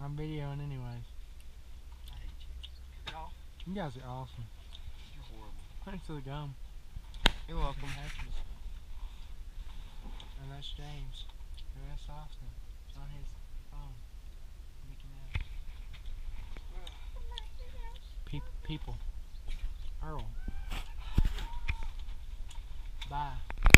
I'm videoing anyways. I hate you. Y'all, You guys are awesome. you're horrible. Thanks for the gum. You're welcome. And that's James. And that's Austin. It's on his phone. Mickey Mouse. Pe- people. Earl. Bye.